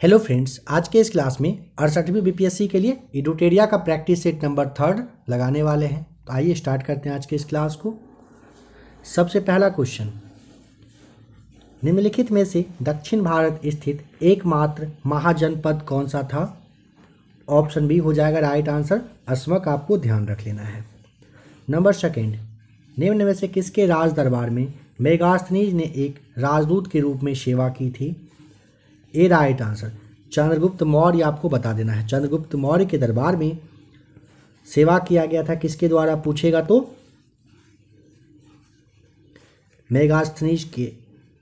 Hello friends आज के इस क्लास में अड़सठवीं बीपीएससी के लिए इडुटेरिया का प्रैक्टिस सेट नंबर थर्ड लगाने वाले हैं। तो आइए स्टार्ट करते हैं आज के इस क्लास को। सबसे पहला क्वेश्चन निम्नलिखित में से दक्षिण भारत स्थित एकमात्र महाजनपद कौन सा था? ऑप्शन बी हो जाएगा राइट आंसर अस्मक, आपको ध्यान रख लेना है। नंबर सेकेंड निम्न में से किसके राज दरबार में मेगास्थनीज ने एक राजदूत के रूप में सेवा की थी? A right answer Chandragupta Maurya आपको बता देना है। चंद्रगुप्त मौर्य के दरबार में सेवा किया गया था। किसके द्वारा पूछेगा तो मेगास्थनीज के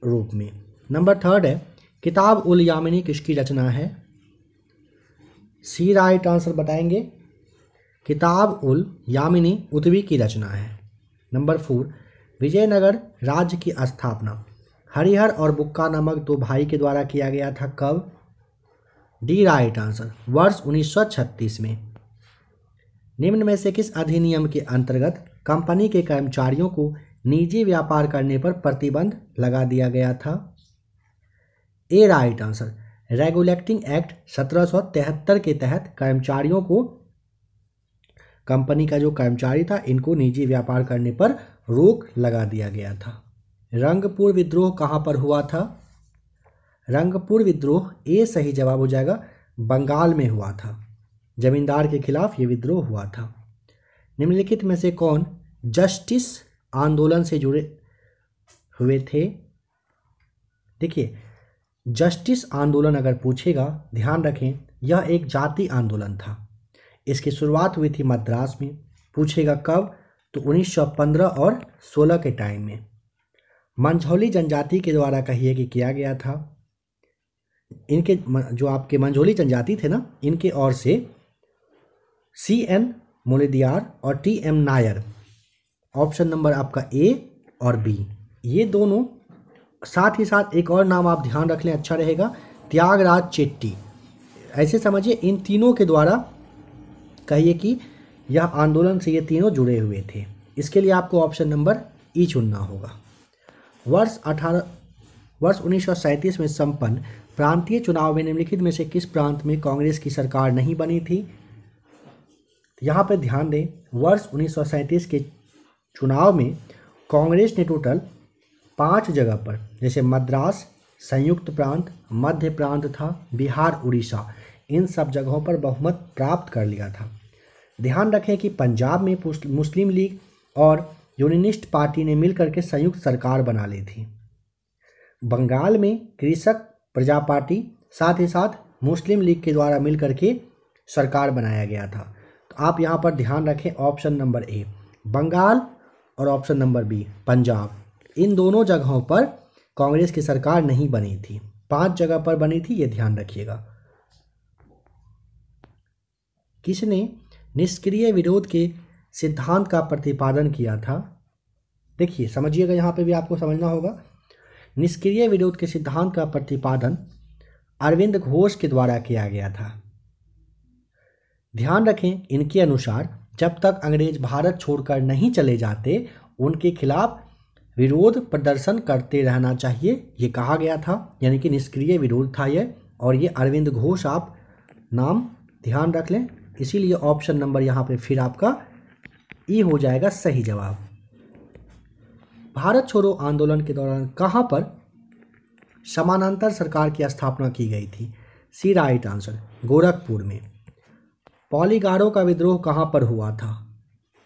रूप में। नंबर थर्ड है, किताब उल यामिनी किसकी रचना है? सी राइट आंसर बताएँगे। किताब उल यामिनी उतवी की रचना है। नंबर फोर, विजयनगर राज्य की स्थापना। हरिहर और बुक्का नामक दो भाई के द्वारा किया गया था कब डी राइट आंसर, वर्ष 1936 में। निम्न में से किस अधिनियम के अंतर्गत कंपनी के कर्मचारियों को निजी व्यापार करने पर प्रतिबंध लगा दिया गया था? A right answer, regulating act 1773 के तहत कर्मचारियों को, कंपनी का जो कर्मचारी था, इनको निजी व्यापार करने पर रोक लगा दिया गया था। रंगपुर विद्रोह कहाँ पर हुआ था? रंगपुर विद्रोह ए सही जवाब हो जाएगा, बंगाल में हुआ था। जमींदार के खिलाफ ये विद्रोह हुआ था। निम्नलिखित में से कौन जस्टिस आंदोलन से जुड़े हुए थे? देखिए, जस्टिस आंदोलन अगर पूछेगा, ध्यान रखें, यह एक जाति आंदोलन था। इसकी शुरुआत हुई थी मद्रास में। पूछेगा कब? तो 1915 और 16 के टाइम में। मंझौली जनजाति के द्वारा कहिए कि किया गया था। इनके जो आपके मंझौली जनजाति थे ना, इनके ओर से सी एन मोलिदियार और T M Nair. Option number आपका ए और बी ये दोनों साथ ही साथ एक और नाम आप ध्यान रख लें अच्छा रहेगा, त्यागराज चेट्टी। ऐसे समझिए, इन तीनों के द्वारा कहिए कि यह आंदोलन से ये तीनों जुड़े हुए थे। इसके लिए आपको ऑप्शन नंबर ई चुनना होगा। वर्ष अठारह, वर्ष उन्नीस सौ सैंतीस में संपन्न, प्रांतीय चुनाव में निम्नलिखित में से किस प्रांत में कांग्रेस की सरकार नहीं बनी थी? यहाँ पर ध्यान दें, वर्ष उन्नीस सौ सैंतीस के चुनाव में कांग्रेस ने टोटल पाँच जगह पर, जैसे मद्रास, संयुक्त प्रांत, मध्य प्रांत था, बिहार, उड़ीसा, इन सब जगहों पर बहुमत प्राप्त कर लिया था। ध्यान रखें कि पंजाब में मुस्लिम लीग और यूनिनिस्ट पार्टी ने मिलकर के संयुक्त सरकार बना ली थी। बंगाल में कृषक प्रजा पार्टी, साथ ही साथ मुस्लिम लीग के द्वारा मिलकर के सरकार बनाया गया था। तो आप यहाँ पर ध्यान रखें ऑप्शन नंबर ए, बंगाल और ऑप्शन नंबर बी, पंजाब। इन दोनों जगहों पर कांग्रेस की सरकार नहीं बनी थी। पाँच जगह पर बनी थी, ये ध्यान रखिएगा। किसने निष्क्रिय विरोध के सिद्धांत का प्रतिपादन किया था। देखिए, समझिएगा, यहाँ पे भी आपको समझना होगा। निष्क्रिय विरोध के सिद्धांत का प्रतिपादन अरविंद घोष के द्वारा किया गया था। ध्यान रखें, इनके अनुसार जब तक अंग्रेज़ भारत छोड़कर नहीं चले जाते, उनके खिलाफ विरोध प्रदर्शन करते रहना चाहिए, ये कहा गया था। यानी कि निष्क्रिय विरोध था ये, और ये अरविंद घोष आप नाम ध्यान रख लें। इसीलिए ऑप्शन नंबर यहाँ पे फिर आपका ई हो जाएगा सही जवाब। भारत छोड़ो आंदोलन के दौरान कहाँ पर समानांतर सरकार की स्थापना की गई थी? सी राइट आंसर, गोरखपुर में। पॉलीगारों का विद्रोह कहाँ पर हुआ था?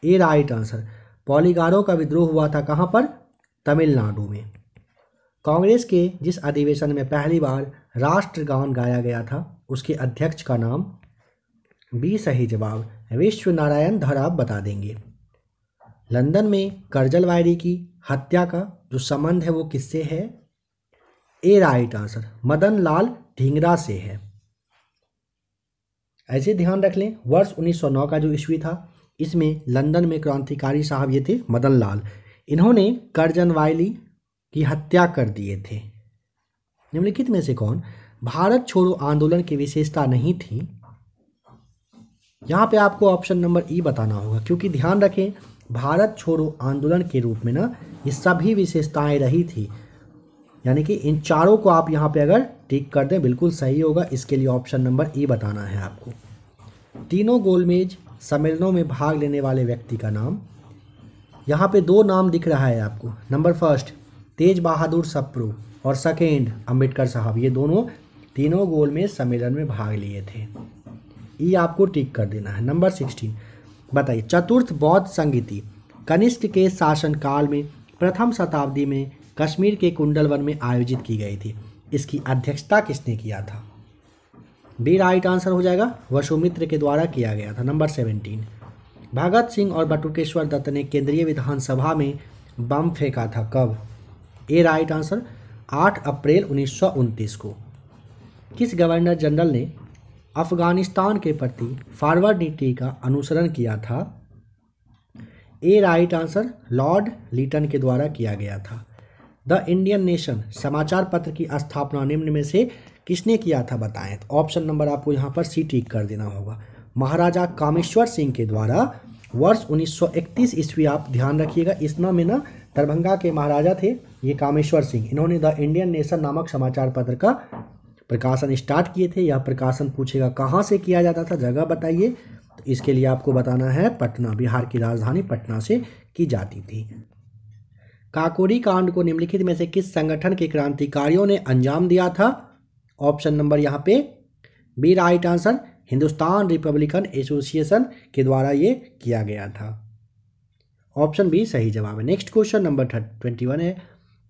ए राइट आंसर, पॉलीगारों का विद्रोह हुआ था कहाँ पर? तमिलनाडु में। कांग्रेस के जिस अधिवेशन में पहली बार राष्ट्रगान गाया गया था, उसके अध्यक्ष का नाम, बी सही जवाब विश्व नारायण धर आप बता देंगे। लंदन में करजल वायरी की हत्या का जो संबंध है वो किससे है? A right answer Madan Lal Dhingra से है। ऐसे ध्यान रख लें, वर्ष 1909 का जो ईस्वी था, इसमें लंदन में क्रांतिकारी साहब ये थे, मदन लाल। इन्होंने करजन वायली की हत्या कर दिए थे। निम्नलिखित में से कौन? भारत छोड़ो आंदोलन की विशेषता नहीं थी। यहाँ पे आपको ऑप्शन नंबर ई बताना होगा, क्योंकि ध्यान रखें भारत छोड़ो आंदोलन के रूप में ना, ये सभी विशेषताएँ रही थी। यानी कि इन चारों को आप यहाँ पे अगर टिक कर दें, बिल्कुल सही होगा। इसके लिए ऑप्शन नंबर ई बताना है आपको। तीनों गोलमेज सम्मेलनों में भाग लेने वाले व्यक्ति का नाम। यहाँ पे दो नाम दिख रहा है आपको। नंबर फ़र्स्ट, तेज बहादुर सप्रू और सेकेंड अंबेडकर साहब। ये दोनों तीनों गोलमेज सम्मेलन में भाग लिए थे। ई आपको टिक कर देना है। नंबर सिक्सटीन बताइए। चतुर्थ बौद्ध संगीति, कनिष्ठ के शासनकाल में, प्रथम शताब्दी में, कश्मीर के कुंडलवन में आयोजित की गई थी। इसकी अध्यक्षता किसने किया था? बी, राइट आंसर हो जाएगा। वसुमित्र के द्वारा किया गया था। नंबर सेवेंटीन भगत सिंह और बटुकेश्वर दत्त ने केंद्रीय विधानसभा में बम फेंका था। कब? ए, राइट आंसर। 8 अप्रैल उन्नीस सौ उनतीस को। किस गवर्नर जनरल ने अफ़गानिस्तान के प्रति फॉरवर्ड नीति का अनुसरण किया था। A right answer Lord Lytton के द्वारा किया गया था। द इंडियन नेशन समाचार पत्र की स्थापना निम्न में से किसने किया था बताएँ? तो ऑप्शन नंबर आपको यहाँ पर सी टिक कर देना होगा। महाराजा कामेश्वर सिंह के द्वारा वर्ष 1931 ईस्वी आप ध्यान रखिएगा इस नाम में ना दरभंगा के महाराजा थे, ये कामेश्वर सिंह। इन्होंने द इंडियन नेशन नामक समाचार पत्र का प्रकाशन स्टार्ट किए थे यह प्रकाशन पूछेगा कहाँ से किया जाता था, जगह बताइए। तो इसके लिए आपको बताना है, पटना, बिहार की राजधानी पटना से की जाती थी। काकोरी कांड को निम्नलिखित में से किस संगठन के क्रांतिकारियों ने अंजाम दिया था? ऑप्शन नंबर यहाँ पे B, right answer, Hindustan republican association के द्वारा ये किया गया था। ऑप्शन बी, सही जवाब है। Next question number twenty one है।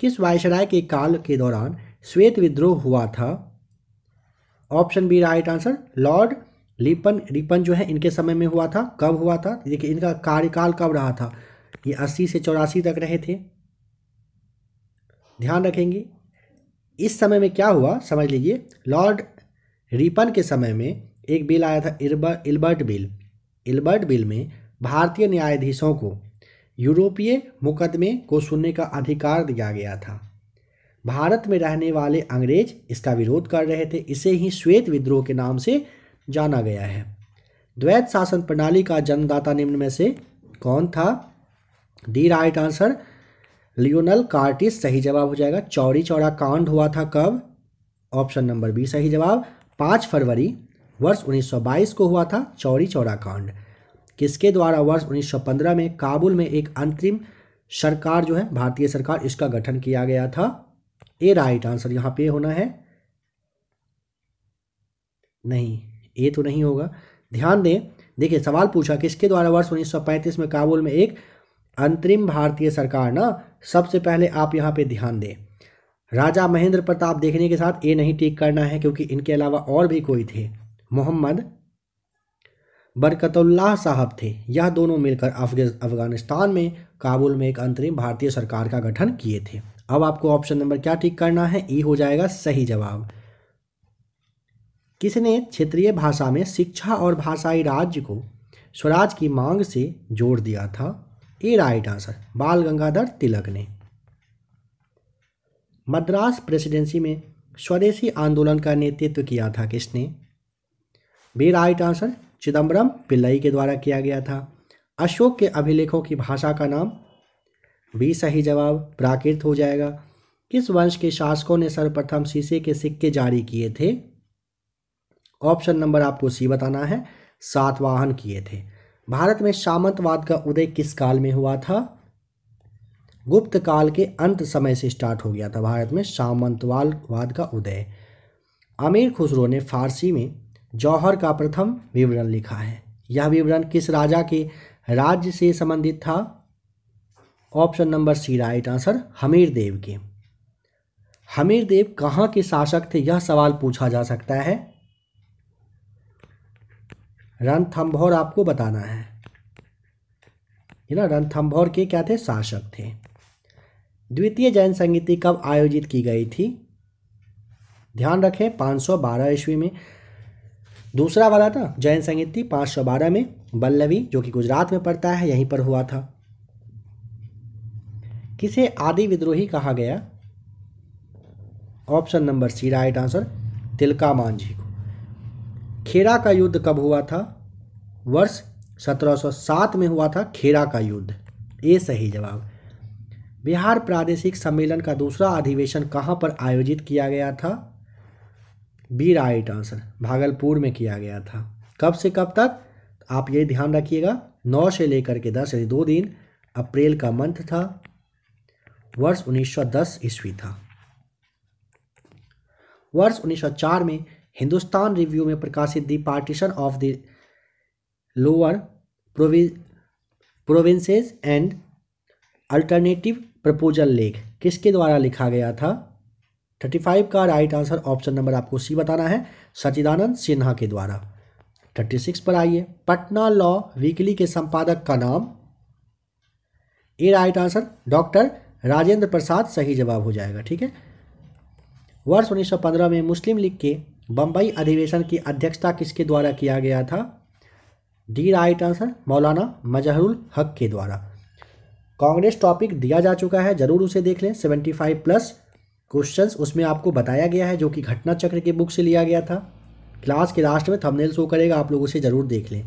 किस वायसराय के काल के दौरान श्वेत विद्रोह हुआ था? Option B right answer, Lord लिपन Ripon जो है, इनके समय में हुआ था, कब हुआ था? देखिए, इनका कार्यकाल कब रहा था? ये अस्सी से चौरासी तक रहे थे। ध्यान रखेंगे, इस समय में क्या हुआ? समझ लीजिए, लॉर्ड रिपन के समय में एक बिल आया था Ilbert Ilbert bill. Ilbert bill में भारतीय न्यायाधीशों को यूरोपीय मुकदमे को सुनने का अधिकार दिया गया था। भारत में रहने वाले अंग्रेज़ इसका विरोध कर रहे थे। इसे ही श्वेत विद्रोह के नाम से जाना गया है। द्वैत शासन प्रणाली का जन्मदाता निम्न में से कौन था? D right answer, Lionel Curtis. सही जवाब हो जाएगा चौड़ी चौड़ा कांड हुआ था कब? ऑप्शन नंबर बी सही जवाब, पाँच फरवरी वर्ष 1922 को हुआ था चौड़ी चौड़ा कांड। किसके द्वारा वर्ष 1915 में काबुल में एक अंतरिम सरकार जो है, भारतीय सरकार, इसका गठन किया गया था? ए राइट आंसर यहाँ पे होना है। नहीं ए तो नहीं होगा। ध्यान दें, देखिए सवाल पूछा किसके द्वारा वर्ष 1935 में काबुल में एक अंतरिम भारतीय सरकार ना, सबसे पहले आप यहाँ पे ध्यान दें। राजा महेंद्र प्रताप देखने के साथ ए नहीं टिक करना है क्योंकि इनके अलावा और भी कोई थे। मोहम्मद बरकतुल्लाह साहब थे। यह दोनों मिलकर अफ़गानिस्तान में काबुल में एक अंतरिम भारतीय सरकार का गठन किए थे। अब आपको ऑप्शन नंबर क्या ठीक करना है? ई हो जाएगा सही जवाब। किसने क्षेत्रीय भाषा में शिक्षा और भाषाई राज्य को स्वराज की मांग से जोड़ दिया था? ए राइट आंसर बाल गंगाधर तिलक ने। मद्रास प्रेसिडेंसी में स्वदेशी आंदोलन का नेतृत्व किया था किसने? B right answer Chidambaram Pillai के द्वारा किया गया था। अशोक के अभिलेखों की भाषा का नाम बी सही जवाब प्राकृत हो जाएगा। किस वंश के शासकों ने सर्वप्रथम शीशे के सिक्के जारी किए थे? ऑप्शन नंबर आपको सी बताना है। सातवाहन किए थे। भारत में सामंतवाद का उदय किस काल में हुआ था? गुप्त काल के अंत समय से स्टार्ट हो गया था भारत में सामंतवाद का उदय। अमीर खुसरो ने फारसी में जौहर का प्रथम विवरण लिखा है। यह विवरण किस राजा के राज्य से संबंधित था? Option number C, right answer, Hamir Dev के। हमीर देव कहाँ के शासक थे, यह सवाल पूछा जा सकता है। रणथंभौर आपको बताना है। ये ना, रणथंभौर के क्या थे? शासक थे। द्वितीय जैन संगीति कब आयोजित की गई थी? ध्यान रखें 512 ईस्वी में। दूसरा वाला था, जैन संगीति 512 में, बल्लवी, जो कि गुजरात में पड़ता है, यहीं पर हुआ था। किसे आदि विद्रोही कहा गया? Option number C, right answer, Tilka Manjhi को। खेरा का युद्ध कब हुआ था? वर्ष 1707 में हुआ था, खेरा का युद्ध। ये सही जवाब। बिहार प्रादेशिक सम्मेलन का दूसरा अधिवेशन कहाँ पर आयोजित किया गया था? बी, राइट आंसर, भागलपुर में किया गया था। कब से कब तक? आप ये ध्यान रखिएगा, नौ से लेकर के दस यानी दो दिन, अप्रैल का मंथ था। वर्ष 1910 ईस्वी था। वर्ष 1904 में हिंदुस्तान रिव्यू में प्रकाशित the partition of the lower provinces and alternative proposal लेख किसके द्वारा लिखा गया था? 35 का राइट आंसर ऑप्शन नंबर आपको सी बताना है सचिदानंद सिन्हा के द्वारा। 36 पर आइए। पटना लॉ वीकली के संपादक का नाम? A right answer doctor Rajendra Prasad सही जवाब हो जाएगा, ठीक है? वर्ष 1915 में मुस्लिम लीग के बम्बई अधिवेशन की अध्यक्षता किसके द्वारा किया गया था? डी राइट आंसर मौलाना मजहरुल हक के द्वारा। कांग्रेस टॉपिक दिया जा चुका है, ज़रूर उसे देख लें। 75 प्लस क्वेश्चंस उसमें आपको बताया गया है, जो कि घटना चक्र के बुक से लिया गया था। क्लास के लास्ट में थंबनेल शो करेगा, आप लोग उसे ज़रूर देख लें।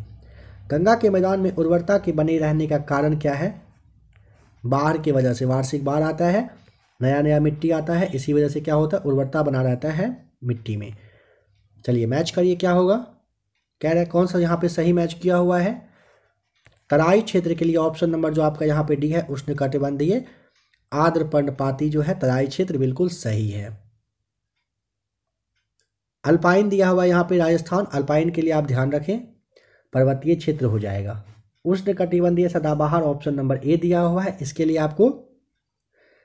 गंगा के मैदान में उर्वरता के बने रहने का कारण क्या है? बाढ़ की वजह से वार्षिक बाढ़ आता है, नया नया मिट्टी आता है, इसी वजह से क्या होता है? उर्वरता बना रहता है मिट्टी में। चलिए मैच करिए क्या होगा। कह रहे कौन सा यहाँ पे सही मैच किया हुआ है? तराई क्षेत्र के लिए ऑप्शन नंबर जो आपका यहाँ पे डी है उष्ण कटिबंधीय आर्द्र पर्णपाती जो है, तराई क्षेत्र बिल्कुल सही है। अल्पाइन दिया हुआ यहाँ पे राजस्थान, अल्पाइन के लिए आप ध्यान रखें, पर्वतीय क्षेत्र हो जाएगा। उष्ण कटिबंधीय सदाबहार ऑप्शन नंबर ए दिया हुआ है। इसके लिए आपको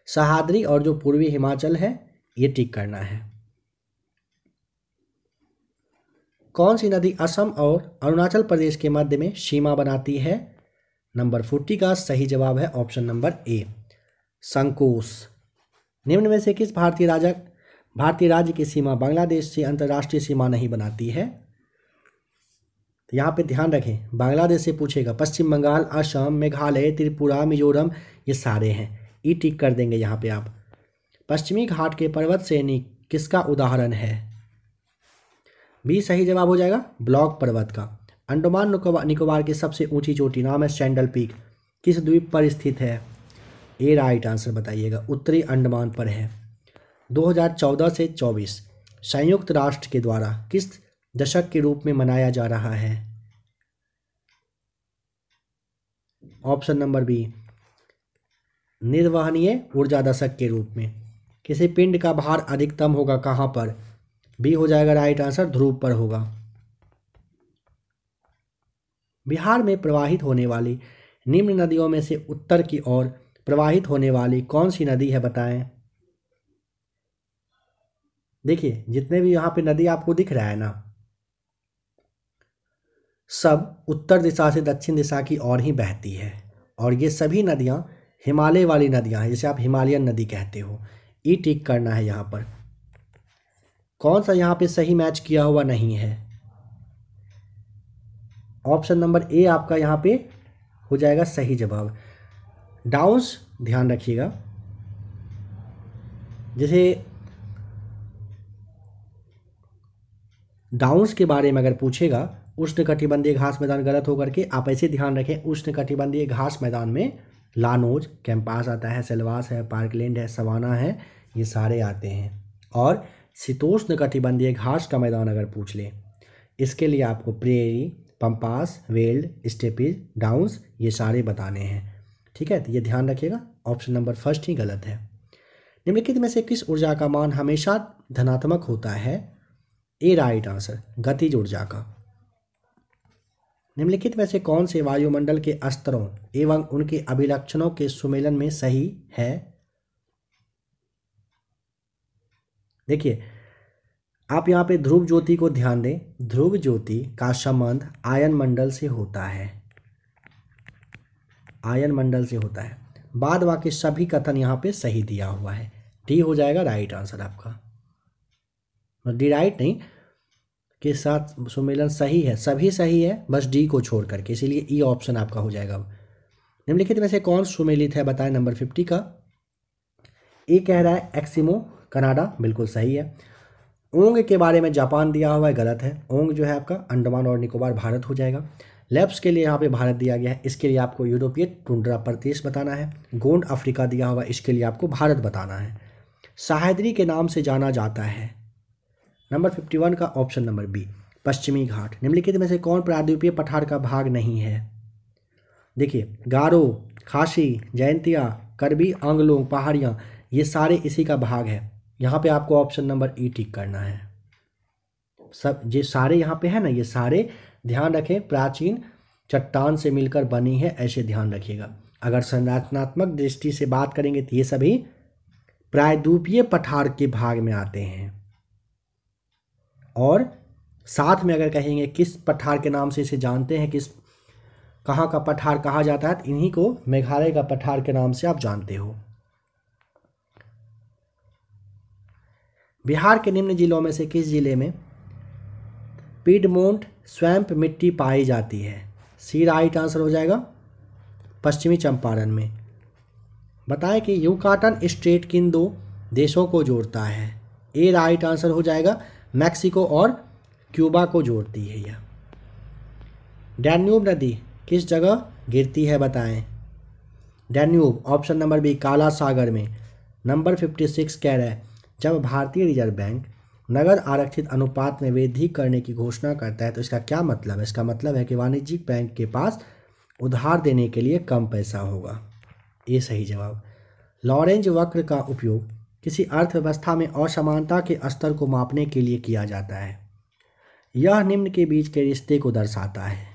सहाद्री और जो पूर्वी हिमाचल है, ये टिक करना है। कौन सी नदी असम और अरुणाचल प्रदेश के मध्य में सीमा बनाती है? नंबर फोर्टी का सही जवाब है ऑप्शन नंबर ए संकोस। निम्न में से किस भारतीय राजा, भारतीय राज्य की सीमा बांग्लादेश से अंतर्राष्ट्रीय सीमा नहीं बनाती है? तो यहाँ पे ध्यान रखें, बांग्लादेश से पूछेगा, पश्चिम बंगाल असम मेघालय, त्रिपुरा, मिजोरम, ये सारे हैं। ई टिक कर देंगे यहाँ पे आप। पश्चिमी घाट के पर्वत श्रेणी किसका उदाहरण है? बी, सही जवाब हो जाएगा, ब्लॉक पर्वत का। अंडमान निकोबार की सबसे ऊँची चोटी, नाम है सैंडल पीक। किस द्वीप पर स्थित है? ए, राइट आंसर बताइएगा, उत्तरी अंडमान पर है। 2014 से 24 संयुक्त राष्ट्र के द्वारा किस दशक के रूप में मनाया जा रहा है। ऑप्शन नंबर बी, निर्वहनीय ऊर्जा दशक के रूप में। किसी पिंड का भार अधिकतम होगा कहाँ पर? बी हो जाएगा राइट आंसर ध्रुव पर होगा। बिहार में प्रवाहित होने वाली निम्न नदियों में से उत्तर की ओर प्रवाहित होने वाली कौन सी नदी है बताएँ? देखिए, जितने भी यहाँ पे नदी आपको दिख रहा है ना सब उत्तर दिशा से दक्षिण दिशा की ओर ही बहती है। और ये सभी नदियाँ हिमालय वाली नदियाँ हैं, जिसे आप हिमालयन नदी कहते हो। ई टिक करना है यहाँ पर। कौन सा यहाँ पे सही मैच किया हुआ नहीं है? ऑप्शन नंबर ए आपका यहाँ पे हो जाएगा सही जवाब। डाउन्स ध्यान रखिएगा। जैसे डाउन्स के बारे में अगर पूछेगा उष्ण कटिबंधीय घास मैदान गलत होकर के आप ऐसे ध्यान रखें उष्ण कटिबंधीय घास मैदान में लानोज, कैंपास आता है, सेलवास है, पार्कलैंड है, सवाना है, ये सारे आते हैं। और शीतोष्ण कटिबंधीय घास का मैदान अगर पूछ लें, इसके लिए आपको prairie, pampas, veld, steppes downs ये सारे बताने हैं। ठीक है तो ये ध्यान रखिएगा, ऑप्शन नंबर फ़र्स्ट ही गलत है। निम्नलिखित में से किस ऊर्जा का मान हमेशा धनात्मक होता है? ए राइट आंसर, गतिज ऊर्जा का। निम्नलिखित में से कौन से वायुमंडल के स्तरों एवं उनके अभिलक्षणों के सुमेलन में सही है? देखिए, आप यहाँ पे ध्रुव ज्योति को ध्यान दें। ध्रुव ज्योति का संबंध आयन मंडल से होता है। आयन मंडल से होता है। बाद बाकी सभी कथन यहाँ पे सही दिया हुआ है। डी हो जाएगा राइट आंसर आपका। डी राइट नहीं के साथ सुमेलन सही है? सभी सही है, बस डी को छोड़ करके इसीलिए ई ऑप्शन आपका हो जाएगा निम्नलिखित में से कौन सुमेलित है? बताएँ नंबर फिफ्टी का। ए कह रहा है एक्सिमो कनाडा बिल्कुल सही है। ओंग के बारे में जापान दिया हुआ है, गलत है। ओंग जो है आपका, अंडमान और निकोबार, भारत हो जाएगा। लेप्स के लिए यहाँ पे भारत दिया गया है। इसके लिए आपको यूरोपीय टुंड्रा प्रदेश बताना है। गोंड अफ्रीका दिया हुआ है, इसके लिए आपको भारत बताना है। साहेदरी के नाम से जाना जाता है। नंबर फिफ्टी वन का ऑप्शन नंबर बी पश्चिमी घाट। निम्नलिखित में से कौन प्रायद्वीपीय पठार का भाग नहीं है? देखिए, गारो, खासी, जयंतिया, करबी आंगलों पहाड़ियाँ, ये सारे इसी का भाग है। यहाँ पे आपको ऑप्शन नंबर ई टिक करना है। सब, ये सारे यहाँ पे है ना, ये सारे ध्यान रखें, प्राचीन चट्टान से मिलकर बनी है, ऐसे ध्यान रखिएगा। अगर संरचनात्मक दृष्टि से बात करेंगे तो ये सभी प्रायद्वीपीय पठार के भाग में आते हैं। और साथ में अगर कहेंगे किस पठार के नाम से इसे जानते हैं, किस, कहाँ का पठार कहा जाता है तो इन्हीं को मेघालय का पठार के नाम से आप जानते हो। बिहार के निम्न जिलों में से किस ज़िले में पीडमोंट स्वैम्प मिट्टी पाई जाती है? सी राइट आंसर हो जाएगा पश्चिमी चंपारण में। बताएँ कि यूकाटन स्टेट किन दो देशों को जोड़ता है? ए राइट आंसर हो जाएगा मैक्सिको और क्यूबा को जोड़ती है यह। डैन्यूब नदी किस जगह गिरती है बताएँ? डैन्यूब, ऑप्शन नंबर बी काला सागर में। नंबर फिफ्टी सिक्स कह रहा है, जब भारतीय रिज़र्व बैंक नगद आरक्षित अनुपात में वृद्धि करने की घोषणा करता है तो इसका क्या मतलब है? इसका मतलब है कि वाणिज्यिक बैंक के पास उधार देने के लिए कम पैसा होगा। ये सही जवाब। लॉरेंज वक्र का उपयोग किसी अर्थव्यवस्था में असमानता के स्तर को मापने के लिए किया जाता है। यह निम्न के बीच के रिश्ते को दर्शाता है।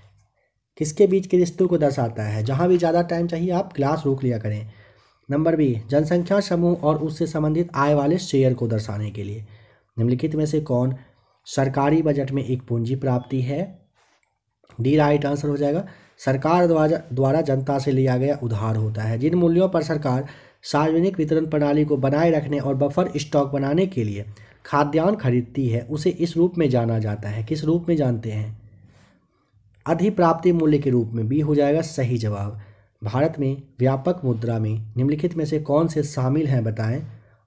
किसके बीच के रिश्तों को दर्शाता है? जहाँ भी ज़्यादा टाइम चाहिए, आप क्लास रोक लिया करें। नंबर बी जनसंख्या समूह और उससे संबंधित आय वाले शेयर को दर्शाने के लिए। निम्नलिखित में से कौन? सरकारी बजट में एक पूंजी प्राप्ति है। डी राइट आंसर हो जाएगा। सरकार द्वारा द्वारा जनता से लिया गया उधार होता है। जिन मूल्यों पर सरकार सार्वजनिक वितरण प्रणाली को बनाए रखने और बफर स्टॉक बनाने के लिए खाद्यान्न खरीदती है, उसे इस रूप में जाना जाता है। किस रूप में जानते हैं? अधिप्राप्ति मूल्य के रूप में। बी हो जाएगा सही जवाब। भारत में व्यापक मुद्रा में निम्नलिखित में से कौन से शामिल हैं बताएँ?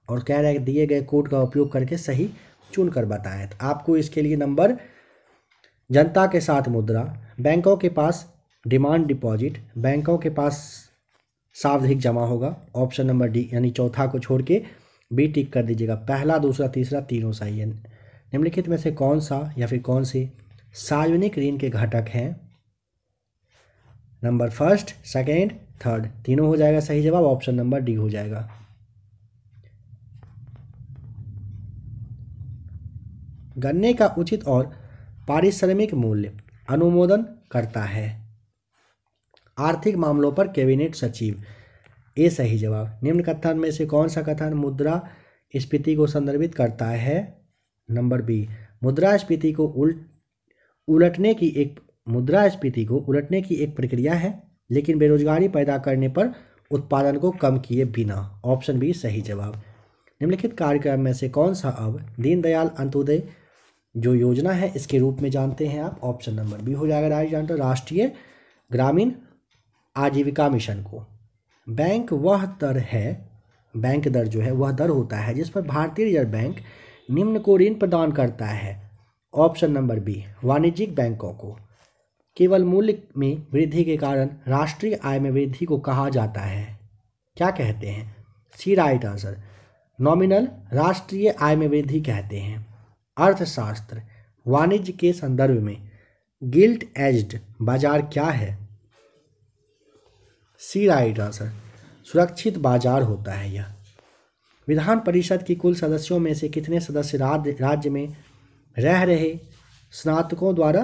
और कह रहे दिए गए कोड का उपयोग करके सही चुन कर बताएँ। तो आपको इसके लिए नंबर, जनता के साथ मुद्रा, बैंकों के पास डिमांड डिपॉजिट, बैंकों के पास सावधिक जमा होगा। ऑप्शन नंबर डी, यानी चौथा को छोड़ के बी टिक कर दीजिएगा। पहला, दूसरा, तीसरा, तीनों सही है निम्नलिखित में से कौन सा या फिर कौन से सार्वजनिक ऋण के घटक हैं? नंबर फ़र्स्ट, सेकेंड, थर्ड, तीनों हो जाएगा सही जवाब। ऑप्शन नंबर डी हो जाएगा। गन्ने का उचित और पारिश्रमिक मूल्य अनुमोदन करता है। आर्थिक मामलों पर कैबिनेट सचिव। ए सही जवाब, निम्न कथन में से कौन सा कथन मुद्रा स्फीति को संदर्भित करता है? नंबर बी, मुद्रा मुद्रास्फीति को उल्ट उलटने की एक मुद्रास्फीति को उलटने की एक प्रक्रिया है, लेकिन बेरोजगारी पैदा करने पर उत्पादन को कम किए बिना। ऑप्शन बी, सही जवाब। निम्नलिखित कार्यक्रम में से कौन सा अब दीनदयाल अंत्योदय जो योजना है, इसके रूप में जानते हैं आप? ऑप्शन नंबर बी हो जाएगा राष्ट्रीय ग्रामीण आजीविका मिशन को। बैंक वह दर है, बैंक दर जो है, वह दर होता है जिस पर भारतीय रिज़र्व बैंक निम्न को ऋण प्रदान करता है। ऑप्शन नंबर बी, वाणिज्यिक बैंकों को। केवल मूल्य में वृद्धि के कारण राष्ट्रीय आय में वृद्धि को कहा जाता है। क्या कहते हैं? C, right answer. नॉमिनल राष्ट्रीय आय में वृद्धि कहते हैं। अर्थशास्त्र, वाणिज्य के संदर्भ में, गिल्ट एज्ड बाज़ार क्या है? C right answer. सुरक्षित बाज़ार होता है यह। विधान परिषद की कुल सदस्यों में से कितने सदस्य राज्य में रह रहे स्नातकों द्वारा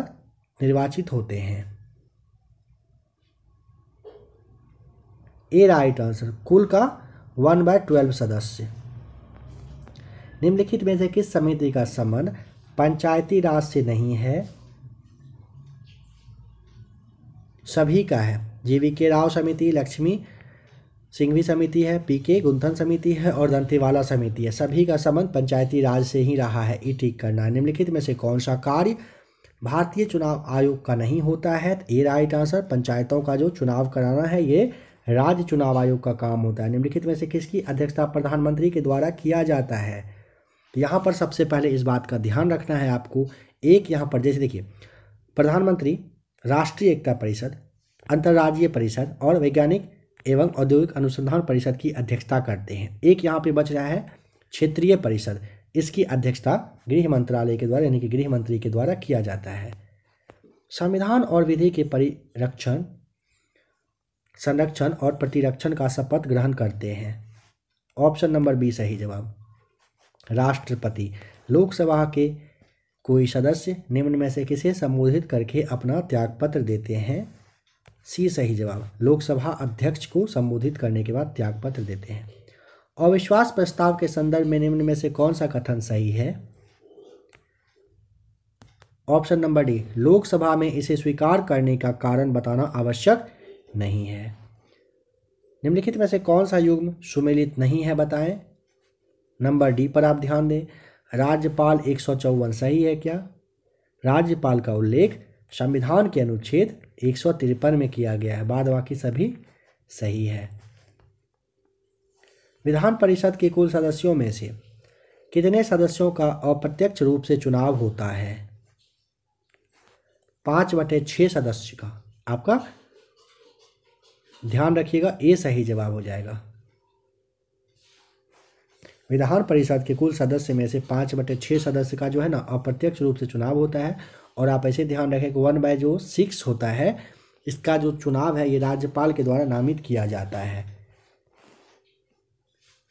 निर्वाचित होते हैं? ए राइट आंसर, कुल का वन बाय ट्वेल्व सदस्य। निम्नलिखित में से किस समिति का संबंध पंचायती राज से नहीं है? सभी का है। जीवी के राव समिति, लक्ष्मी सिंघवी समिति है पी के गुंथन समिति है और दंतेवाला समिति है। सभी का संबंध पंचायती राज से ही रहा है। ई ठीक करना है निम्नलिखित में से कौन सा कार्य भारतीय चुनाव आयोग का नहीं होता है? ए राइट आंसर, पंचायतों का जो चुनाव कराना है, ये राज्य चुनाव आयोग का काम होता है। निम्नलिखित में से किसकी अध्यक्षता प्रधानमंत्री के द्वारा किया जाता है? तो यहाँ पर सबसे पहले इस बात का ध्यान रखना है आपको। एक यहाँ पर, जैसे देखिए, प्रधानमंत्री राष्ट्रीय एकता परिषद अंतर्राज्यीय परिषद और वैज्ञानिक एवं औद्योगिक अनुसंधान परिषद की अध्यक्षता करते हैं। एक यहाँ पे बच रहा है, क्षेत्रीय परिषद। इसकी अध्यक्षता गृह मंत्रालय के द्वारा, यानी कि गृह मंत्री के द्वारा किया जाता है। संविधान और विधि के परिरक्षण, संरक्षण और प्रतिरक्षण का शपथ ग्रहण करते हैं। ऑप्शन नंबर बी, सही जवाब। राष्ट्रपति। लोकसभा के कोई सदस्य निम्न में से किसे संबोधित करके अपना त्यागपत्र देते हैं? सी सही जवाब। लोकसभा अध्यक्ष को संबोधित करने के बाद त्यागपत्र देते हैं। अविश्वास प्रस्ताव के संदर्भ में निम्न में से कौन सा कथन सही है? ऑप्शन नंबर डी, लोकसभा में इसे स्वीकार करने का कारण बताना आवश्यक नहीं है। निम्नलिखित में से कौन सा युग्म सुमेलित नहीं है बताएँ? नंबर डी पर आप ध्यान दें, राज्यपाल एक सौ चौवन सही है क्या? राज्यपाल का उल्लेख संविधान के अनुच्छेद एक में किया गया है। बाद बाकी सभी सही है। विधान परिषद के कुल सदस्यों में से कितने सदस्यों का अप्रत्यक्ष रूप से चुनाव होता है? पाँच बटे छः सदस्य का। आपका ध्यान रखिएगा, ए सही जवाब हो जाएगा। विधान परिषद के कुल सदस्य में से पाँच बटे छः सदस्य का जो है ना, अप्रत्यक्ष रूप से चुनाव होता है। और आप ऐसे ध्यान रखें कि वन बाय जो सिक्स होता है, इसका जो चुनाव है, ये राज्यपाल के द्वारा नामित किया जाता है।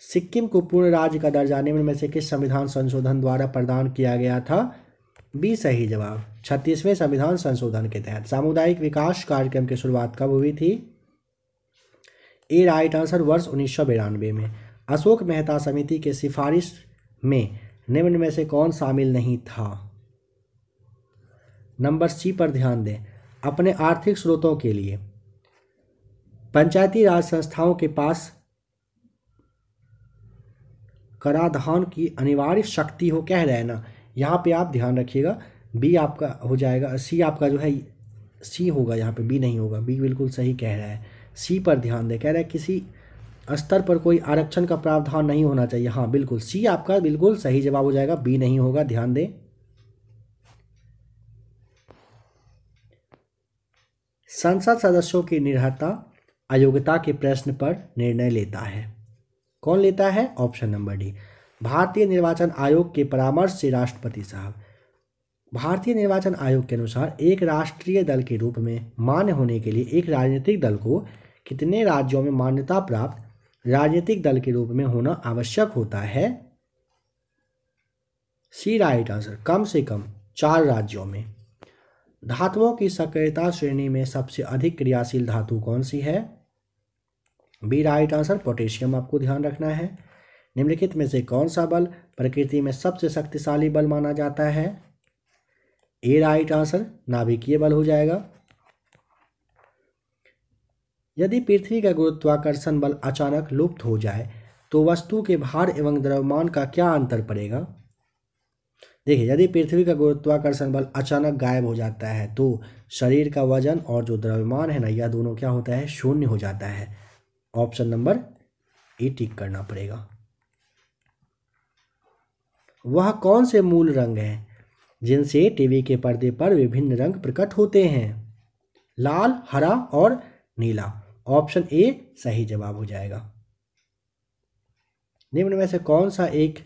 सिक्किम को पूर्ण राज्य का दर्जा निम्न में से किस संविधान संशोधन द्वारा प्रदान किया गया था? बी, सही जवाब। छत्तीसवें संविधान संशोधन के तहत सामुदायिक विकास कार्यक्रम की शुरुआत कब हुई थी? ए, राइट आंसर, वर्ष उन्नीस में। अशोक मेहता समिति के सिफारिश में निम्न में से कौन शामिल नहीं था? नंबर सी पर ध्यान दें, अपने आर्थिक स्रोतों के लिए। पंचायती राज संस्थाओं के पास कराधान की अनिवार्य शक्ति हो, कह रहे हैं ना, यहाँ पे आप ध्यान रखिएगा बी आपका हो जाएगा सी आपका जो है सी होगा यहाँ पे बी नहीं होगा बी बिल्कुल सही कह रहा है। सी पर ध्यान दें, कह रहा है किसी स्तर पर कोई आरक्षण का प्रावधान नहीं होना चाहिए हाँ बिल्कुल सी आपका बिल्कुल सही जवाब हो जाएगा बी नहीं होगा, ध्यान दें। संसद सदस्यों की निर्भरता अयोग्यता के प्रश्न पर निर्णय लेता है। कौन लेता है? ऑप्शन नंबर डी भारतीय निर्वाचन आयोग के परामर्श से राष्ट्रपति साहब। भारतीय निर्वाचन आयोग के अनुसार एक राष्ट्रीय दल के रूप में मान्य होने के लिए एक राजनीतिक दल को कितने राज्यों में मान्यता प्राप्त राजनीतिक दल के रूप में होना आवश्यक होता है? सी राइट आंसर कम से कम चार राज्यों में। धातुओं की सक्रियता श्रेणी में सबसे अधिक क्रियाशील धातु कौन सी है? बी, राइट आंसर, पोटेशियम आपको ध्यान रखना है। निम्नलिखित में से कौन सा बल प्रकृति में सबसे शक्तिशाली बल माना जाता है? ए, राइट आंसर, नाभिकीय बल हो जाएगा। यदि पृथ्वी का गुरुत्वाकर्षण बल अचानक लुप्त हो जाए तो वस्तु के भार एवं द्रव्यमान का क्या अंतर पड़ेगा? देखिए, यदि पृथ्वी का गुरुत्वाकर्षण बल अचानक गायब हो जाता है तो शरीर का वज़न और जो द्रव्यमान है ना, यह दोनों क्या होता है? शून्य हो जाता है। ऑप्शन नंबर ए टिक करना पड़ेगा। वह कौन से मूल रंग हैं जिनसे टीवी के पर्दे पर विभिन्न रंग प्रकट होते हैं? लाल, हरा और नीला। ऑप्शन ए, सही जवाब हो जाएगा। निम्न में से कौन सा एक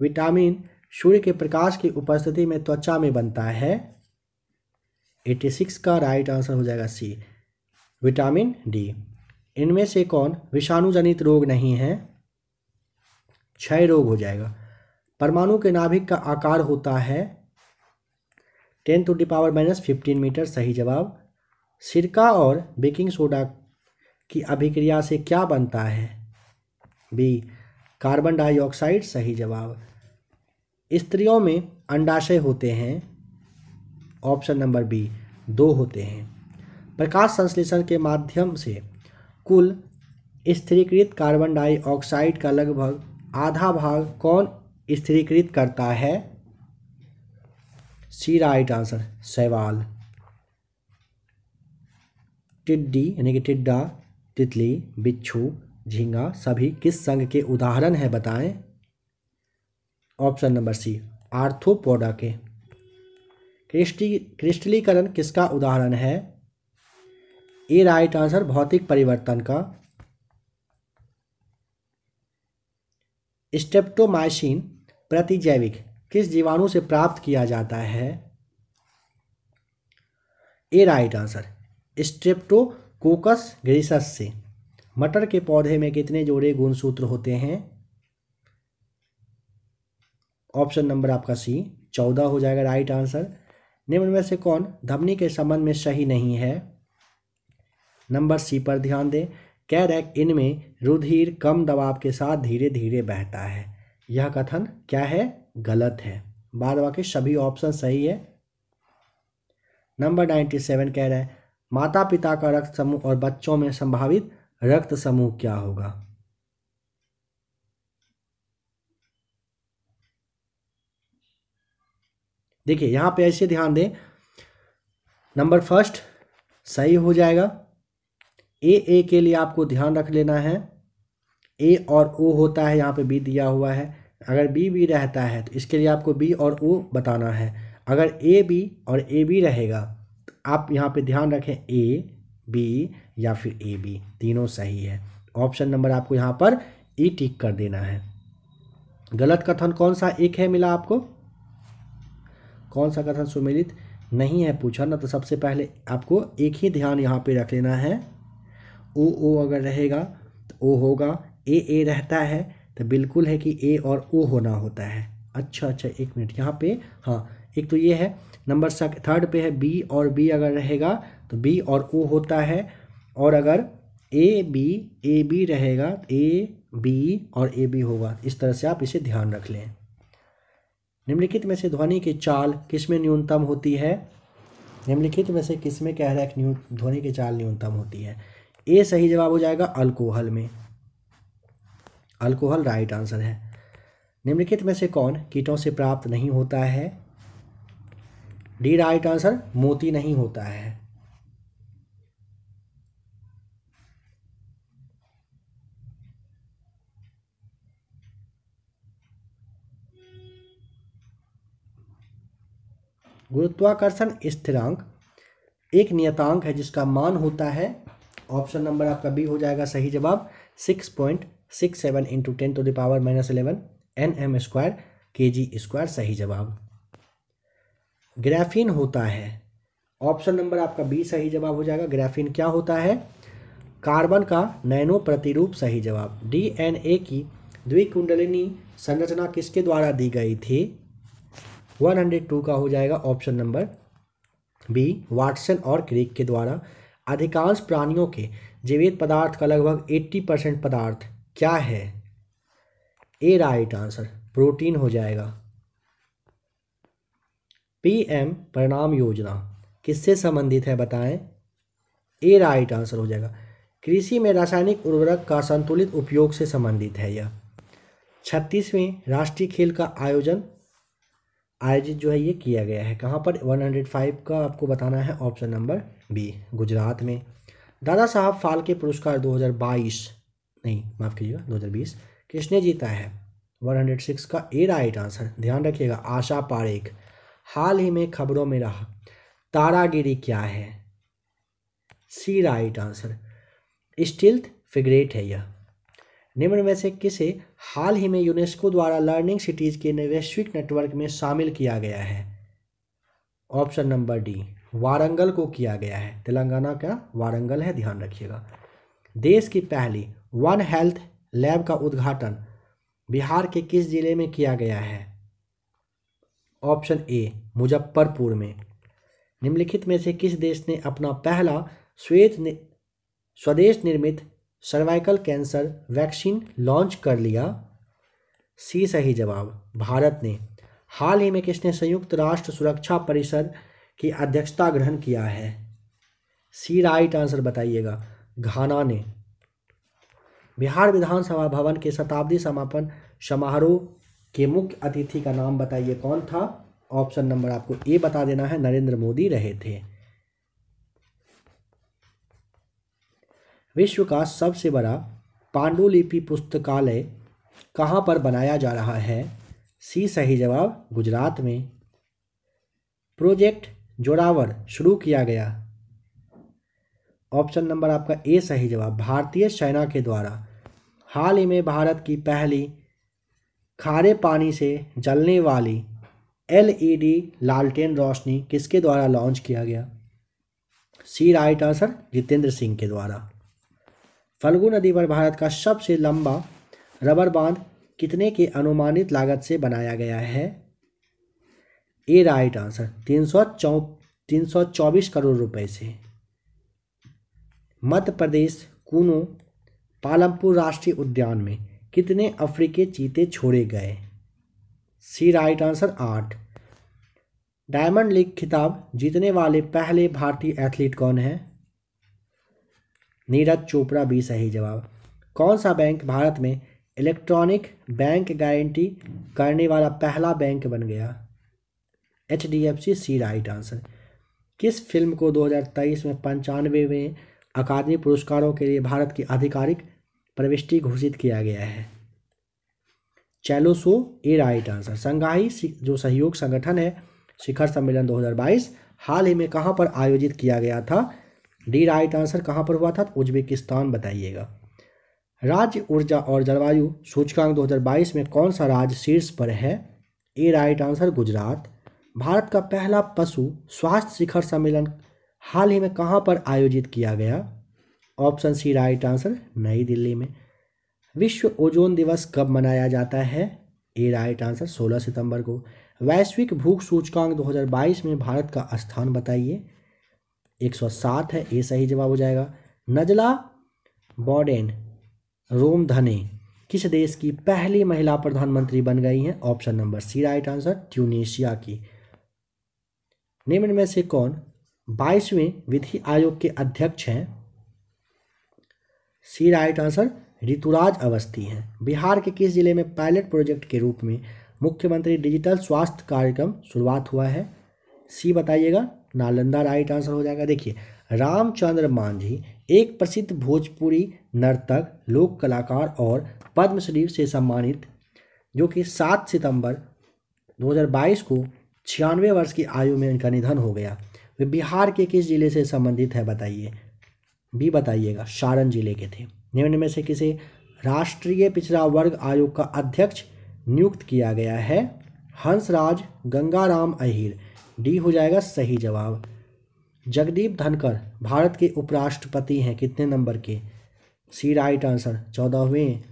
विटामिन सूर्य के प्रकाश की उपस्थिति में त्वचा में बनता है। 86 का राइट आंसर हो जाएगा सी विटामिन डी इनमें से कौन विषाणु जनित रोग नहीं है? क्षय रोग हो जाएगा। परमाणु के नाभिक का आकार होता है ten to the power minus fifteen metre सही जवाब। सिरका और बेकिंग सोडा की अभिक्रिया से क्या बनता है? बी कार्बन डाइऑक्साइड सही जवाब। स्त्रियों में अंडाशय होते हैं। ऑप्शन नंबर बी, दो होते हैं। प्रकाश संश्लेषण के माध्यम से कुल स्थिरीकृत कार्बन डाइऑक्साइड का लगभग आधा भाग कौन स्थिरीकृत करता है? सी, राइट आंसर सवाल टिड्डी, यानी कि टिड्डा, तितली, बिच्छू, झींगा, सभी किस संघ के उदाहरण है बताएँ? ऑप्शन नंबर सी आर्थोपोडा के। क्रिस्टी, क्रिस्टलीकरण किसका उदाहरण है? ए, राइट आंसर, भौतिक परिवर्तन का। स्टेप्टोमाइसिन प्रतिजैविक किस जीवाणु से प्राप्त किया जाता है? A, right answer, Streptococcus griseus से। मटर के पौधे में कितने जोड़े गुणसूत्र होते हैं? ऑप्शन नंबर आपका सी, चौदह हो जाएगा राइट आंसर निम्न में से कौन धमनी के संबंध में सही नहीं है? नंबर सी पर ध्यान दें। कह रहे इनमें रुधिर कम दबाव के साथ धीरे धीरे बहता है। यह कथन क्या है? गलत है। बाद बाकी सभी ऑप्शन सही है। नंबर नाइन्टी सेवन कह रहा है माता पिता का रक्त समूह और बच्चों में संभावित रक्त समूह क्या होगा? देखिए, यहाँ पे ऐसे ध्यान दें। नंबर फ़र्स्ट सही हो जाएगा। ए ए के लिए आपको ध्यान रख लेना है। ए और ओ होता है, यहाँ पे बी दिया हुआ है। अगर बी बी रहता है तो इसके लिए आपको बी और ओ बताना है। अगर ए बी और ए बी रहेगा तो आप यहाँ पे ध्यान रखें ए बी या फिर ए बी तीनों सही है। ऑप्शन नंबर आपको यहाँ पर ई टिक कर देना है। गलत कथन कौन सा एक है मिला आपको? कौन सा कथन सुमिलित नहीं है पूछा? ना तो सबसे पहले आपको एक ही ध्यान यहाँ पे रख लेना है। ओ ओ अगर रहेगा तो ओ होगा। ए ए रहता है तो बिल्कुल है कि ए और ओ होना होता है। अच्छा अच्छा एक मिनट, यहाँ पे हाँ एक तो ये है, नंबर सक, थर्ड पे है, बी और बी अगर रहेगा तो बी और ओ होता है। और अगर ए, बी ए, बी रहेगा ए, बी और ए, बी होगा। इस तरह से आप इसे ध्यान रख लें। निम्नलिखित में से ध्वनि की चाल किसमें न्यूनतम होती है? निम्नलिखित में से किसमें कह रहा है ध्वनि की चाल न्यूनतम होती है? ए सही जवाब हो जाएगा अल्कोहल में। अल्कोहल राइट आंसर है। निम्नलिखित में से कौन कीटों से प्राप्त नहीं होता है? डी राइट आंसर मोती नहीं होता है। गुरुत्वाकर्षण स्थिरांक एक नियतांक है जिसका मान होता है। ऑप्शन नंबर आपका बी हो जाएगा। सही जवाब six point six seven into ten to the power minus eleven N M square K G square सही जवाब। ग्राफीन होता है। ऑप्शन नंबर आपका बी सही जवाब हो जाएगा। ग्राफीन क्या होता है? कार्बन का नैनो प्रतिरूप। सही जवाब। डीएनए की द्विकुंडलिनी संरचना किसके द्वारा दी गई थी? 102 का हो जाएगा ऑप्शन नंबर बी, वाटसन और क्रिक के द्वारा। अधिकांश प्राणियों के जीवित पदार्थ का लगभग 80 परसेंट पदार्थ क्या है? ए, राइट आंसर, प्रोटीन हो जाएगा। पीएम, परिणाम योजना, किससे संबंधित है बताएँ? ए, राइट आंसर हो जाएगा। कृषि में रासायनिक उर्वरक का संतुलित उपयोग से संबंधित है यह। छत्तीसवें राष्ट्रीय खेल का आयोजन आयोजित जो है ये किया गया है। कहाँ पर? 105 का आपको बताना है ऑप्शन नंबर बी, गुजरात में। दादा साहब फाल्के पुरस्कार 2022 नहीं, माफ़ कीजिएगा 2020 किसने जीता है? 106 का ए राइट आंसर, ध्यान रखिएगा, आशा पारेख। हाल ही में खबरों में रहा, तारागिरी क्या है? C right answer, stealth frigate है यह। निम्न में से किसे हाल ही में यूनेस्को द्वारा लर्निंग सिटीज़ के वैश्विक नेटवर्क में शामिल किया गया है? ऑप्शन नंबर डी, वारंगल को किया गया है। तेलंगाना का वारंगल है, ध्यान रखिएगा। देश की पहली वन हेल्थ लैब का उद्घाटन बिहार के किस ज़िले में किया गया है? ऑप्शन ए, मुजफ्फरपुर में। निम्नलिखित में से किस देश ने अपना पहला श्वेत स्वदेश निर्मित सर्वाइकल कैंसर वैक्सीन लॉन्च कर लिया? सी, सही जवाब। भारत ने हाल ही में किसने संयुक्त राष्ट्र सुरक्षा परिषद की अध्यक्षता ग्रहण किया है? सी, राइट आंसर बताइएगा। घाना ने। बिहार विधानसभा भवन के शताब्दी समापन समारोह के मुख्य अतिथि का नाम बताइए। कौन था? ऑप्शन नंबर आपको ए बता देना है। नरेंद्र मोदी रहे थे। विश्व का सबसे बड़ा पांडुलिपि पुस्तकालय कहाँ पर बनाया जा रहा है? सी सही जवाब, गुजरात में। प्रोजेक्ट जोड़ावर, शुरू किया गया। ऑप्शन नंबर आपका ए सही जवाब, भारतीय सेना के द्वारा। हाल ही में भारत की पहली खारे पानी से जलने वाली एलईडी लालटेन रोशनी किसके द्वारा लॉन्च किया गया? C right answer, Jitendra Singh के द्वारा। फल्गु नदी पर भारत का सबसे लंबा रबर बाँध कितने के अनुमानित लागत से बनाया गया है? ए राइट आंसर, तीन सौ चौ तीन सौ चौबीस करोड़ रुपए से। मध्य प्रदेश, कूनो, पालमपुर राष्ट्रीय उद्यान में कितने अफ्रीकी चीते छोड़े गए? सी राइट आंसर, आठ। डायमंड लीग खिताब जीतने वाले पहले भारतीय एथलीट कौन है? नीरज चोपड़ा भी सही जवाब। कौन सा बैंक भारत में इलेक्ट्रॉनिक बैंक गारंटी करने वाला पहला बैंक बन गया? H D F C C right answer. किस फ़िल्म को 2023 में पंचानवेवें अकादमी पुरस्कारों के लिए भारत की आधिकारिक प्रविष्टि घोषित किया गया है? Chhello Show A right answer. Shanghai जो सहयोग संगठन है, शिखर सम्मेलन 2022 हाल ही में कहाँ पर आयोजित किया गया था? डी राइट आंसर कहाँ पर हुआ था? उज्बेकिस्तान बताइएगा। राज्य ऊर्जा और जलवायु सूचकांक 2022 में कौन सा राज्य शीर्ष पर है? A right answer Gujarat. Bharat का पहला पशु स्वास्थ्य शिखर सम्मेलन हाल ही में कहाँ पर आयोजित किया गया? ऑप्शन सी राइट आंसर नई दिल्ली में। विश्व ओजोन दिवस कब मनाया जाता है? ए राइट आंसर 16 सितंबर को। वैश्विक भूख सूचकांक 2022 में भारत का स्थान बताइए। 107 है, ए सही जवाब हो जाएगा। नजला बॉडेन रोम धने, किस देश की पहली महिला प्रधानमंत्री बन गई हैं? Option number C, right answer, Tunisia की। निम्न में से कौन बाईसवें विधि आयोग के अध्यक्ष हैं? C, right answer, Rituraj Awasthi हैं। बिहार के किस ज़िले में पायलट प्रोजेक्ट के रूप में मुख्यमंत्री डिजिटल स्वास्थ्य कार्यक्रम शुरुआत हुआ है? सी, बताइएगा। नालंदा राइट आंसर हो जाएगा। देखिए, रामचंद्र मांझी, एक प्रसिद्ध भोजपुरी नर्तक, लोक कलाकार और पद्मश्री से सम्मानित, जो कि सात सितंबर 2022 को छियानवे वर्ष की आयु में इनका निधन हो गया। वे बिहार के किस ज़िले से संबंधित है बताइए? भी बताइएगा, सारण ज़िले के थे। निम्न में से किसे? राष्ट्रीय पिछड़ा वर्ग आयोग का अध्यक्ष नियुक्त किया गया है। हंसराज गंगाराम अहिर। डी हो जाएगा सही जवाब। जगदीप धनकर भारत के उपराष्ट्रपति हैं, कितने नंबर के? सी राइट आंसर, चौदहवें।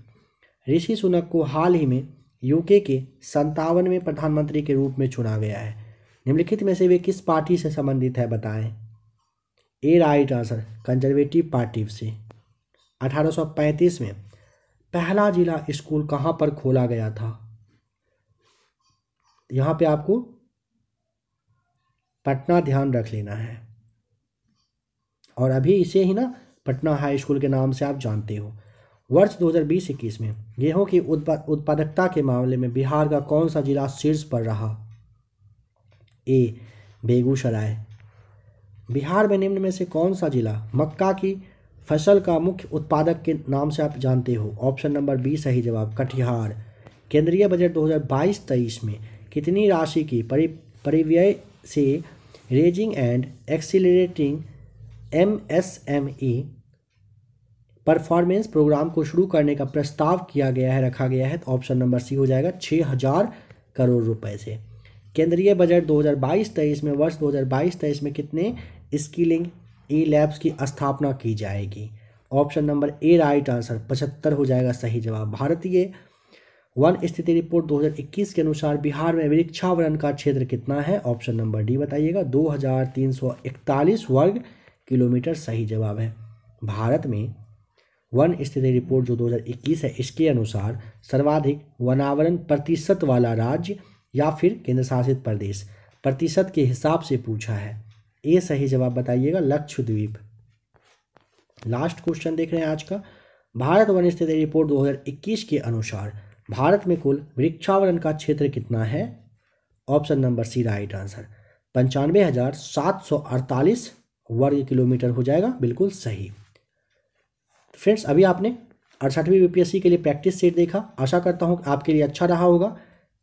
ऋषि सुनक को हाल ही में यूके के संतावनवें प्रधानमंत्री के रूप में चुना गया है। निम्नलिखित में से वे किस पार्टी से संबंधित है बताएँ? A right answer, conservative party से। 1835 में पहला जिला स्कूल कहाँ पर खोला गया था? यहाँ पे आपको पटना ध्यान रख लेना है। और अभी इसे ही ना पटना हाई स्कूल के नाम से आप जानते हो। वर्ष 2020-21 में गेहूँ की उत्पादकता के मामले में बिहार का कौन सा जिला शीर्ष पर रहा? ए, बेगूसराय। बिहार में निम्न में से कौन सा जिला मक्का की फ़सल का मुख्य उत्पादक के नाम से आप जानते हो? ऑप्शन नंबर बी, सही जवाब, कटिहार। केंद्रीय बजट 2022-23 में कितनी राशि की परि, परिव्यय से raising and accelerating M S M E performance programme को शुरू करने का प्रस्ताव किया गया है, रखा गया है तो ऑप्शन नंबर सी हो जाएगा छः हज़ार करोड़ रुपए से। केंद्रीय बजट 2022-23 में, वर्ष 2022-23 में कितने स्किलिंग ई लैब्स की स्थापना की जाएगी? Option number A right answer पचहत्तर हो जाएगा, सही जवाब। भारतीय वन स्थिति रिपोर्ट 2021 के अनुसार बिहार में वृक्षावरण का क्षेत्र कितना है? ऑप्शन नंबर डी बताइएगा। 2341 वर्ग किलोमीटर सही जवाब है। भारत में वन स्थिति रिपोर्ट जो 2021 है, इसके अनुसार सर्वाधिक वनावरण प्रतिशत वाला राज्य या फिर केंद्र शासित प्रदेश। प्रतिशत के हिसाब से पूछा है। ए सही जवाब बताइएगा, लक्षद्वीप। लास्ट क्वेश्चन देख रहे हैं आज का। भारत वन स्थिति रिपोर्ट 2021 के अनुसार भारत में कुल वृक्षावरण का क्षेत्र कितना है? Option number C, right answer. पंचानवे हज़ार सात सौ अड़तालीस वर्ग किलोमीटर हो जाएगा। बिल्कुल सही। फ्रेंड्स, अभी आपने अड़सठवीं यूपीएससी के लिए प्रैक्टिस सेट देखा। आशा करता हूँ आपके लिए अच्छा रहा होगा।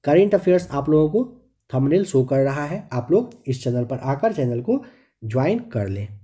करेंट अफेयर्स आप लोगों को थंबनेल शो कर रहा है। आप लोग इस चैनल पर आकर चैनल को ज्वाइन कर लें।